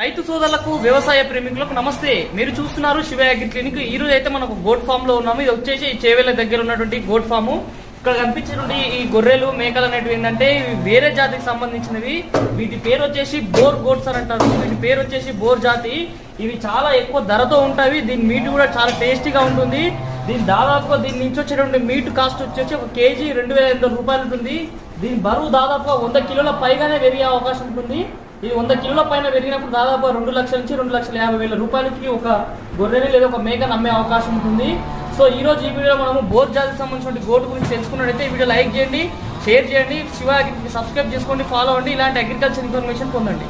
రైతు సోదరులకు వ్యవసాయ ప్రేమికులకు నమస్తే. మీరు చూస్తున్నారు శివ అగ్రి క్లినిక్. ఈ రోజు అయితే మనకు గోట్ ఫామ్లో ఉన్నాము. ఇది వచ్చేసి చేవేల దగ్గర ఉన్నటువంటి గోట్ ఫామ్ ఇక్కడ కనిపించినటువంటి ఈ గొర్రెలు మేకలు అనేటివి ఏంటంటే ఇవి వేరే జాతికి సంబంధించినవి. వీటి పేరు వచ్చేసి బోర్ గోట్స్ అని అంటారు. వీటి పేరు వచ్చేసి బోర్ జాతి. ఇవి చాలా ఎక్కువ ధరతో ఉంటాయి. దీని మీట్ కూడా చాలా టేస్టీగా ఉంటుంది. దీని దాదాపుగా దీని నుంచి వచ్చేటువంటి మీట్ కాస్ట్ వచ్చేసి ఒక కేజీ రెండు వేల ఎనిమిది వందల రూపాయలు ఉంటుంది. దీని బరువు దాదాపుగా వంద కిలోల పైగానే పెరిగే అవకాశం ఉంటుంది. ఇది వంద కిలోల పైన పెరిగినప్పుడు దాదాపు రెండు లక్షల నుంచి రెండు లక్షల యాభై వేల రూపాయలకి ఒక గొర్రెని లేదా ఒక మేకను అమ్మే అవకాశం ఉంటుంది. సో ఈ రోజు ఈ వీడియోలో మనము బోర్ జాతికి సంబంధించిన గోటు గురించి తెలుసుకున్నట్టయితే ఈ వీడియో లైక్ చేయండి షేర్ చేయండి. శివ సబ్స్క్రైబ్ చేసుకోండి ఫాలో అవ్వండి. ఇలాంటి అగ్రికల్చర్ ఇన్ఫర్మేషన్ పొందండి.